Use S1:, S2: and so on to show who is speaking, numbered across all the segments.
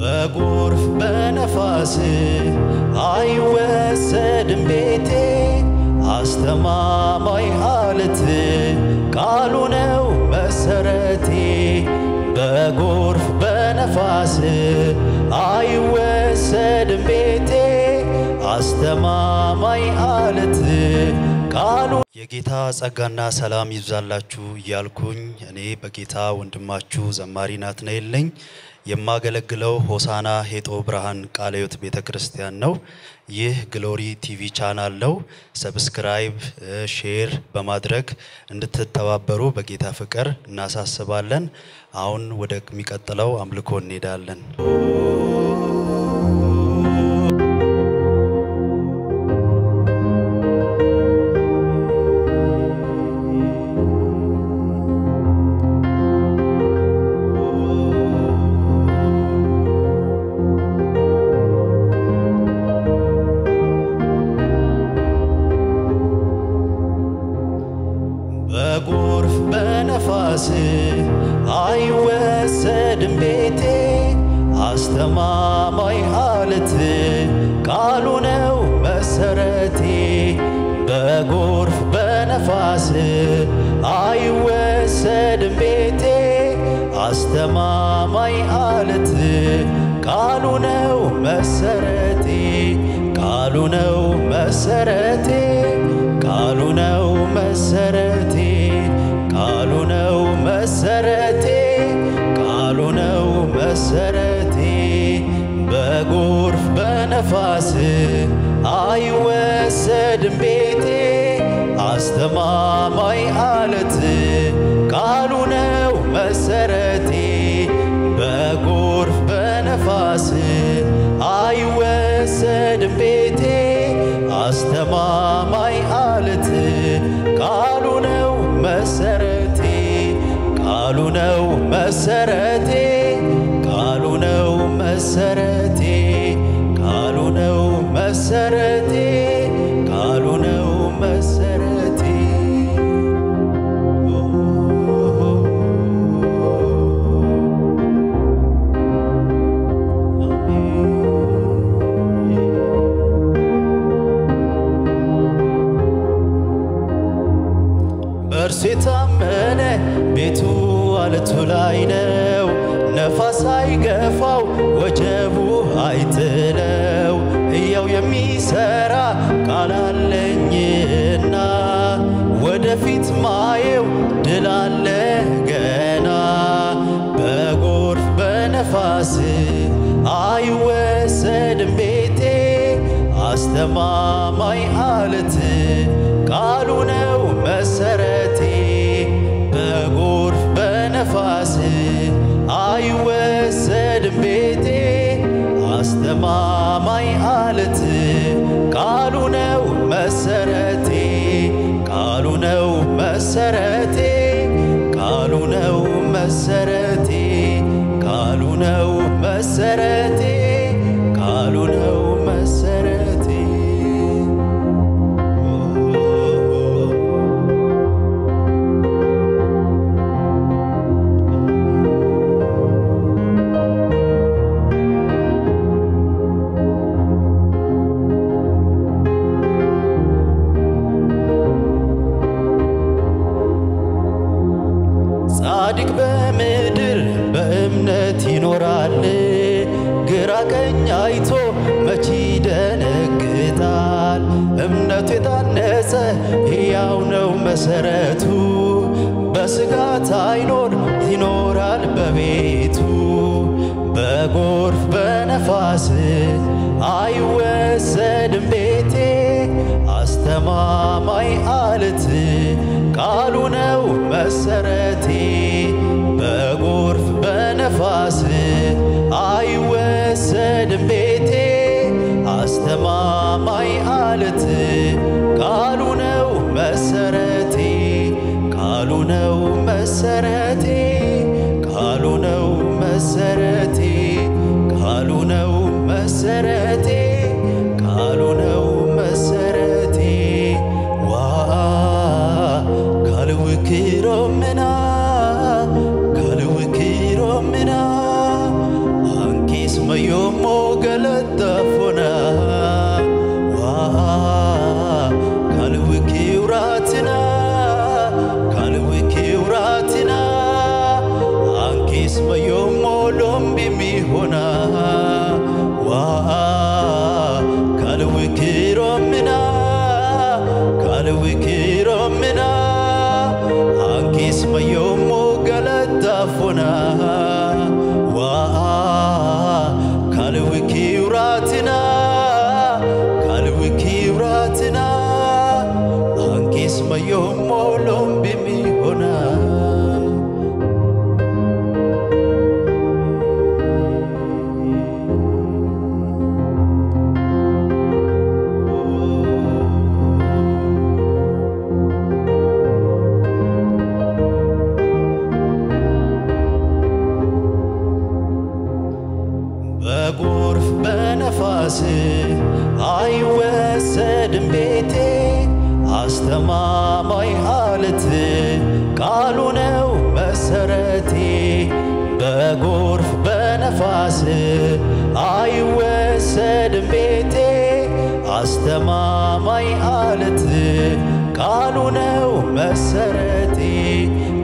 S1: በጎርፍ በነፋስ አይወሰድም ቤቴ። አስተማማኝ አለት ቃሉ ነው መሰረቴ። በጎርፍ በነፋስ አይወሰድም ቤቴ። አስተማማኝ አለት ቃሉ የጌታ ጸጋና ሰላም ይብዛላችሁ እያልኩኝ እኔ በጌታ ወንድማችሁ ዘማሪ ናትናኤል ነኝ። የማገለግለው ሆሳና ሄጦ ብርሃን ቃለ ሕይወት ቤተ ክርስቲያን ነው። ይህ Glory TV channel ነው። subscribe፣ share በማድረግ እንድትተባበሩ በጌታ ፍቅር እናሳስባለን። አሁን ወደሚቀጥለው አምልኮ እንሄዳለን። በነፋስ አይወሰድም ቤቴ አስተማማኝ አለት ቃሉ ነው መሰረቴ ቃሉ ነው መሰረቴ ቃሉ ነው መሰረቴ ቃሉ ነው መሰረቴ ቃሉ ነው መሰረቴ። በጎርፍ በነፋስ አይወሰድም ቤቴ አስተማማኝ አለት ቤቱ አለቱ ላይ ነው። ነፋስ አይገፋው፣ ወጀቡ አይጥለው። እያው የሚሰራ ቃል አለኝና ወደፊት ማየው ድል አለ ገና። በጎርፍ በነፋስ አይወሰድም ቤቴ አስተማማኝ አለት ቃሉ ነው መሰረቴ በነፋስ አይወሰድም ቤቴ። አስተማማኝ አለት ቃሉ ነው መሰረቴ ቃሉ ነው መሰረቴ ቃሉ ነው መሰረቴ ቃሉ ነው ቀኝ አይቶ መቼ ይደነግጣል። እምነቱ የታነጸ ሕያው ነው መሰረቱ። በስጋት አይኖር ይኖራል በቤቱ። በጎርፍ በነፋስ አይወሰድም ቤቴ አስተማማኝ አለት ቃሉ ነው መሰረቴ አስተማማኝ አለት ቃሉ ነው መሰረቴ ቃሉ ነው መሰረቴ ቃሉ ነው መሰረቴ ቃሉ ነው መሰረቴ ቃሉ ነው መሰረቴ ዋ ካልውክሮምና ካልውክሮምና አንኪስ mayoommo galattaafona when I በጎርፍ በነፋስ አይወሰድም ቤቴ። አስተማማኝ አለት ቃሉ ነው መሰረቴ። በጎርፍ በነፋስ አይወሰድም ቤቴ። አስተማማኝ አለት ቃሉ ነው መሰረቴ።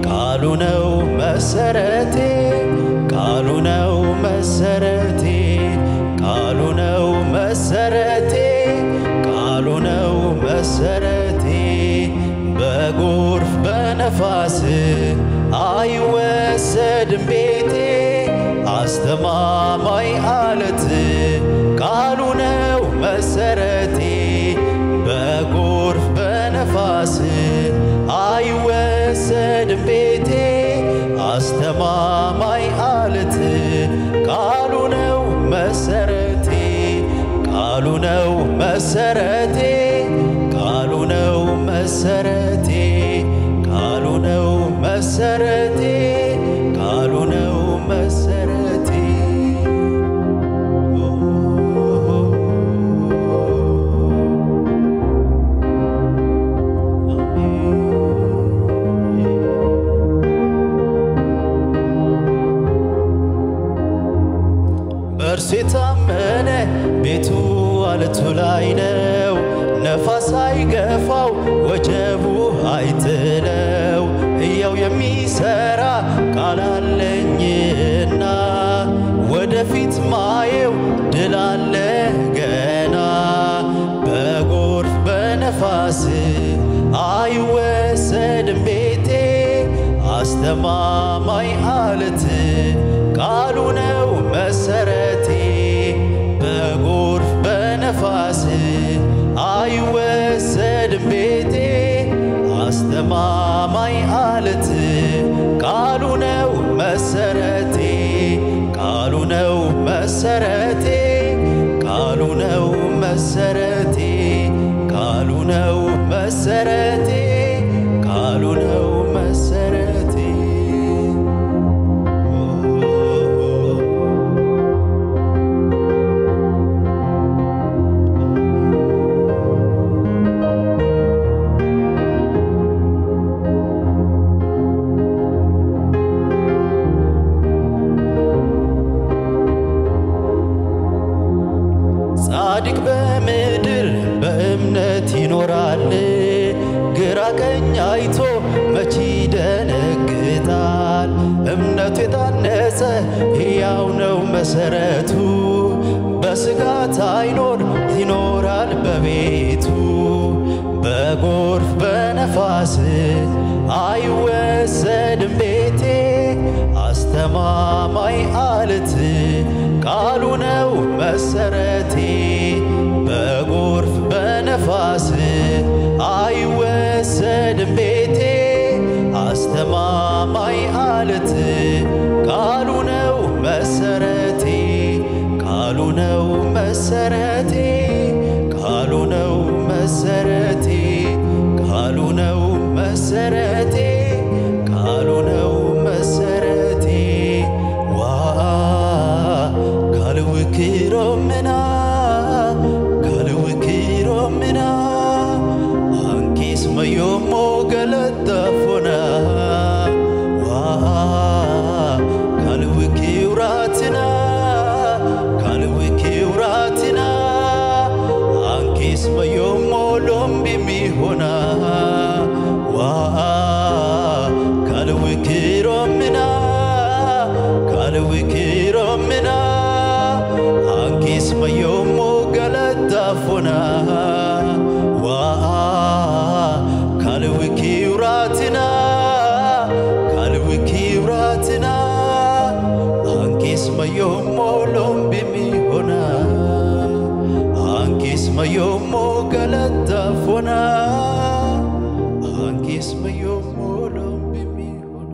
S1: ቃሉ ነው መሰረቴ። ቃሉ ነው መሰረቴ መሰረቴ በጎርፍ በነፋስ አይወሰድም ቤቴ አስተማማኝ አለት ቃሉ ነው መሰረቴ በጎርፍ በነፋስ አይወሰድም ቤቴ አስተማማኝ አለት ቃሉ ነው መሰረቴ ቃሉ ነው መሰረቴ መሰረቴ አለ ገና። በጎርፍ በነፋስ አይወሰድም ቤቴ አስተማማኝ አለት ነው መሰረቱ። በስጋት አይኖር ይኖራል በቤቱ። በጎርፍ በነፋስ አይወሰድም ቤቴ አስተማማኝ አለት ቃሉ ነው መሰረቴ በጎርፍ በነፋስ መሰረቴ